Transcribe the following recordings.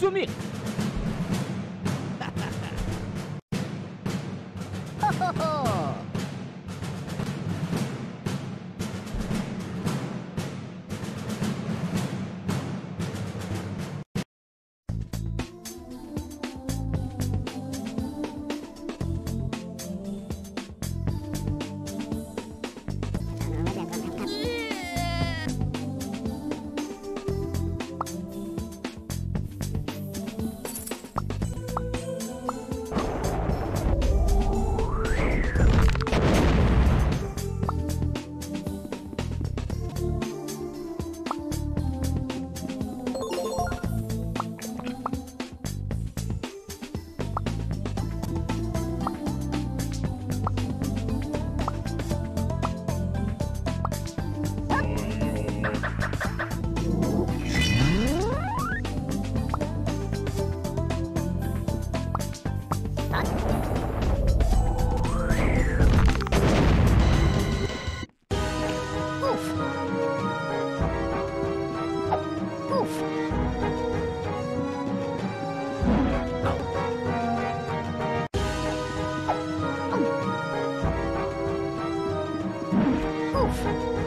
遵命。Zu mir. Ow!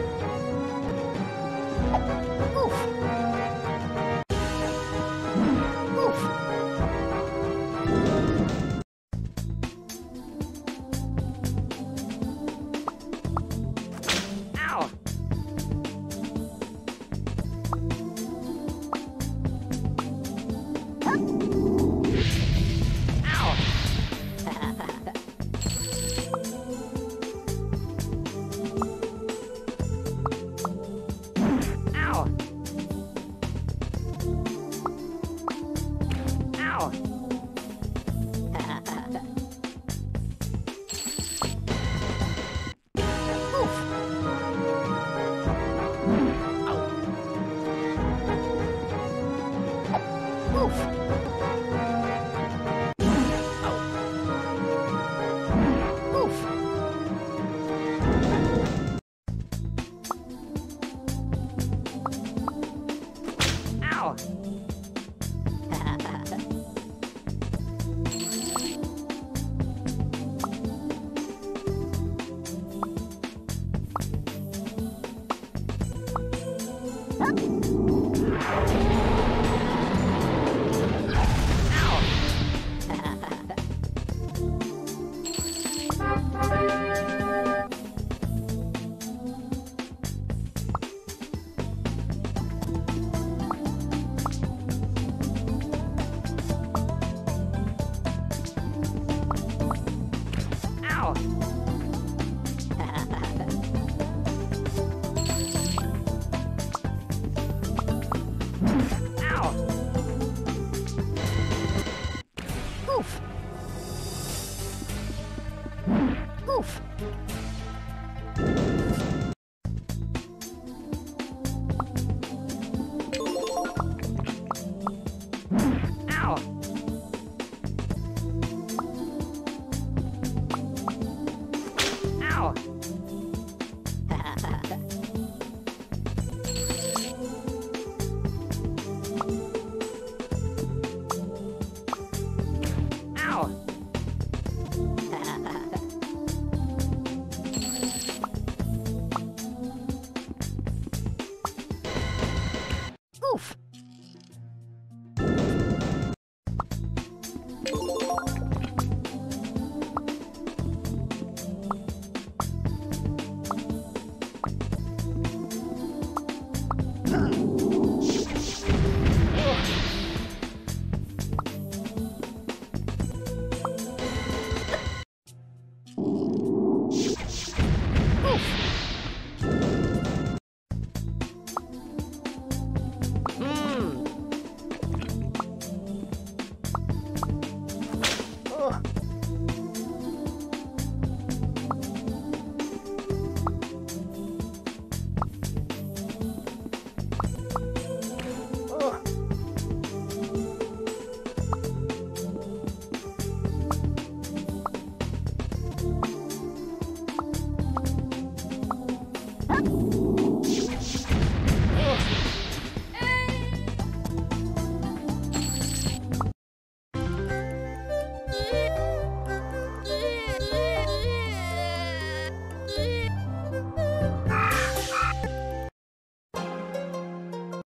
Ow! Oof. Oh.